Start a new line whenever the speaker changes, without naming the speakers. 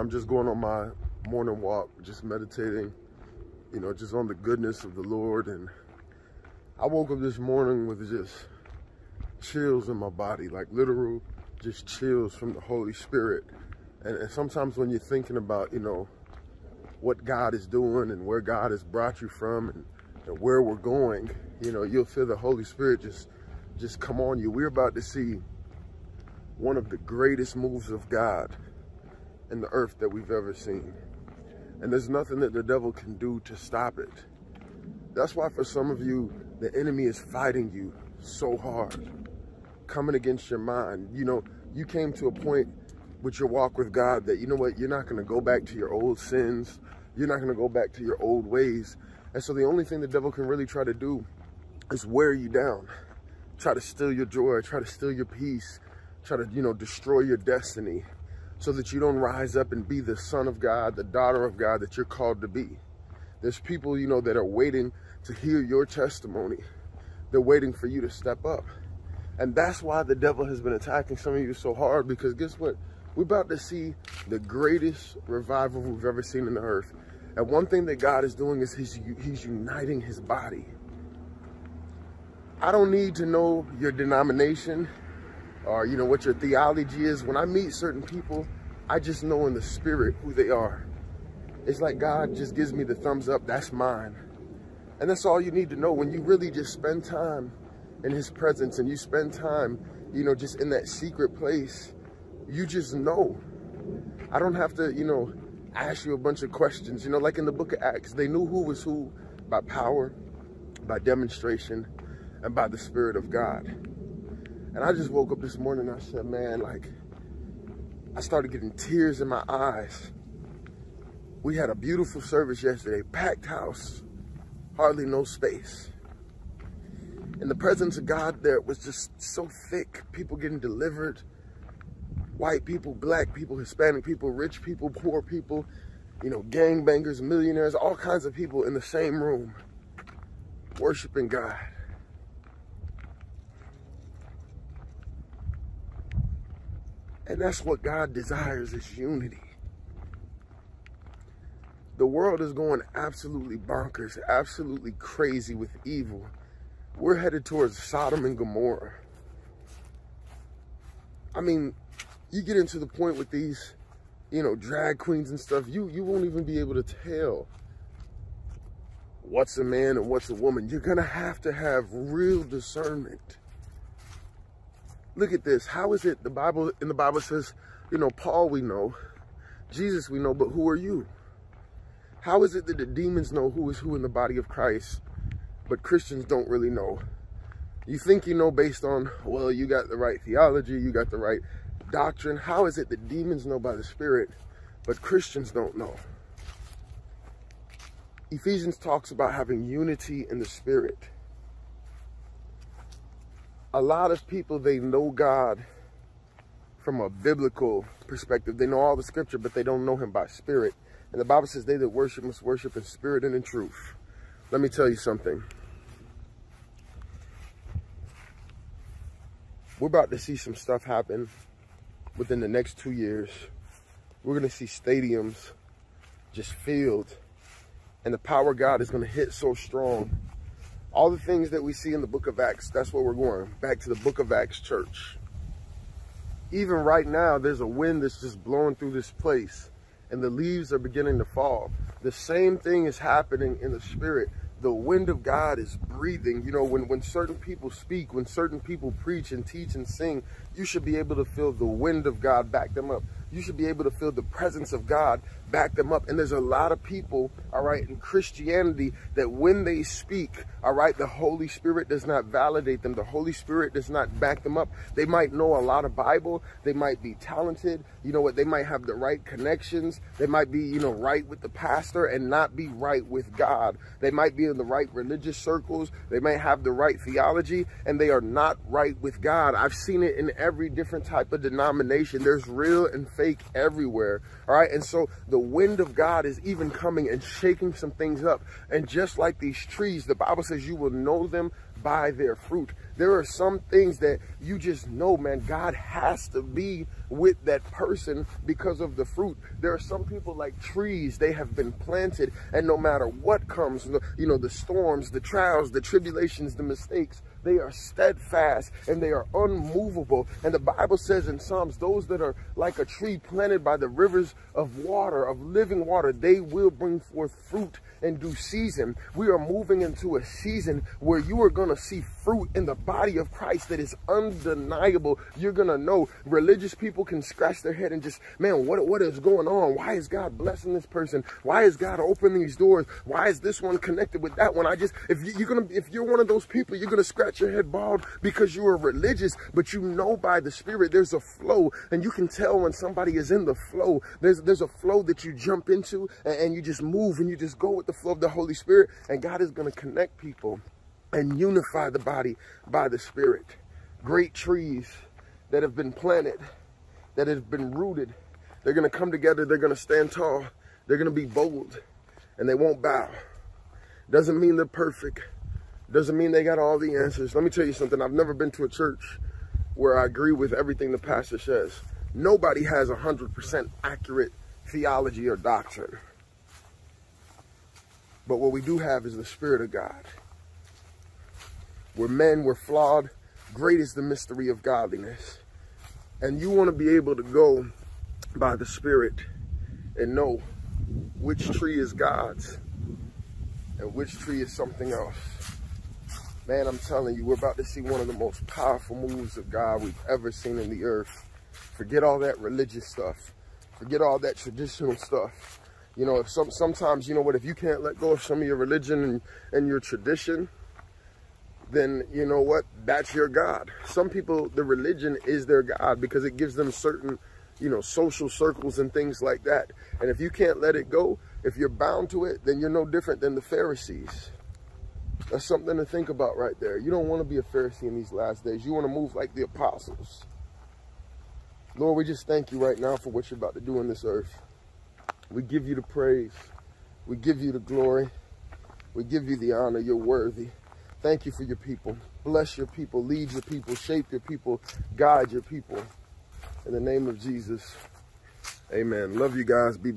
I'm just going on my morning walk, just meditating, you know, just on the goodness of the Lord. And I woke up this morning with just chills in my body, like literal just chills from the Holy Spirit. And, and sometimes when you're thinking about, you know, what God is doing and where God has brought you from and, and where we're going, you know, you'll feel the Holy Spirit just just come on you. We're about to see one of the greatest moves of God in the earth that we've ever seen. And there's nothing that the devil can do to stop it. That's why for some of you, the enemy is fighting you so hard, coming against your mind. You know, you came to a point with your walk with God that, you know what, you're not going to go back to your old sins. You're not going to go back to your old ways. And so the only thing the devil can really try to do is wear you down, try to steal your joy, try to steal your peace, try to, you know, destroy your destiny so that you don't rise up and be the son of God, the daughter of God that you're called to be. There's people, you know, that are waiting to hear your testimony. They're waiting for you to step up. And that's why the devil has been attacking some of you so hard because guess what? We're about to see the greatest revival we've ever seen in the earth. And one thing that God is doing is he's, he's uniting his body. I don't need to know your denomination or, you know, what your theology is. When I meet certain people, I just know in the spirit who they are. It's like God just gives me the thumbs up, that's mine. And that's all you need to know when you really just spend time in his presence and you spend time, you know, just in that secret place, you just know. I don't have to, you know, ask you a bunch of questions. You know, like in the book of Acts, they knew who was who by power, by demonstration, and by the Spirit of God. And I just woke up this morning and I said, man, like, I started getting tears in my eyes. We had a beautiful service yesterday, packed house, hardly no space. And the presence of God there was just so thick, people getting delivered, white people, black people, Hispanic people, rich people, poor people, you know, gangbangers, millionaires, all kinds of people in the same room, worshiping God. And that's what God desires is unity. The world is going absolutely bonkers, absolutely crazy with evil. We're headed towards Sodom and Gomorrah. I mean, you get into the point with these, you know, drag queens and stuff, you, you won't even be able to tell what's a man and what's a woman. You're going to have to have real discernment look at this. How is it the Bible in the Bible says, you know, Paul we know, Jesus we know, but who are you? How is it that the demons know who is who in the body of Christ, but Christians don't really know? You think you know based on, well, you got the right theology, you got the right doctrine. How is it that demons know by the Spirit, but Christians don't know? Ephesians talks about having unity in the Spirit a lot of people, they know God from a biblical perspective. They know all the scripture, but they don't know him by spirit. And the Bible says they that worship must worship in spirit and in truth. Let me tell you something. We're about to see some stuff happen within the next two years. We're going to see stadiums just filled. And the power of God is going to hit so strong all the things that we see in the book of Acts, that's where we're going, back to the book of Acts church. Even right now, there's a wind that's just blowing through this place and the leaves are beginning to fall. The same thing is happening in the spirit. The wind of God is breathing. You know, when, when certain people speak, when certain people preach and teach and sing, you should be able to feel the wind of God back them up. You should be able to feel the presence of God back them up. And there's a lot of people, all right, in Christianity that when they speak, all right, the Holy Spirit does not validate them. The Holy Spirit does not back them up. They might know a lot of Bible. They might be talented. You know what? They might have the right connections. They might be, you know, right with the pastor and not be right with God. They might be in the right religious circles. They might have the right theology and they are not right with God. I've seen it in every different type of denomination. There's real and fake everywhere. All right. And so the wind of God is even coming and shaking some things up. And just like these trees, the Bible says you will know them by their fruit. There are some things that you just know, man, God has to be with that person because of the fruit. There are some people like trees, they have been planted, and no matter what comes, you know, the storms, the trials, the tribulations, the mistakes, they are steadfast and they are unmovable. And the Bible says in Psalms, those that are like a tree planted by the rivers of water, of living water, they will bring forth fruit in due season. We are moving into a season where you are going to see fruit in the body of Christ that is undeniable. You're going to know religious people can scratch their head and just, man, what, what is going on? Why is God blessing this person? Why is God opening these doors? Why is this one connected with that one? I just, if you, are going to, if you're one of those people, you're going to scratch your head bald because you are religious, but you know by the spirit, there's a flow and you can tell when somebody is in the flow. There's, there's a flow that you jump into and, and you just move and you just go with the flow of the Holy Spirit and God is going to connect people and unify the body by the Spirit. Great trees that have been planted, that have been rooted, they're going to come together, they're going to stand tall, they're going to be bold, and they won't bow. Doesn't mean they're perfect. Doesn't mean they got all the answers. Let me tell you something. I've never been to a church where I agree with everything the pastor says. Nobody has 100% accurate theology or doctrine. But what we do have is the Spirit of God. We're men, we're flawed. Great is the mystery of godliness. And you want to be able to go by the Spirit and know which tree is God's and which tree is something else. Man, I'm telling you, we're about to see one of the most powerful moves of God we've ever seen in the earth. Forget all that religious stuff. Forget all that traditional stuff. You know, if some, sometimes, you know what, if you can't let go of some of your religion and, and your tradition, then you know what? That's your God. Some people, the religion is their God because it gives them certain, you know, social circles and things like that. And if you can't let it go, if you're bound to it, then you're no different than the Pharisees. That's something to think about right there. You don't want to be a Pharisee in these last days. You want to move like the apostles. Lord, we just thank you right now for what you're about to do on this earth. We give you the praise. We give you the glory. We give you the honor. You're worthy. Thank you for your people. Bless your people. Lead your people. Shape your people. Guide your people. In the name of Jesus. Amen. Love you guys. Be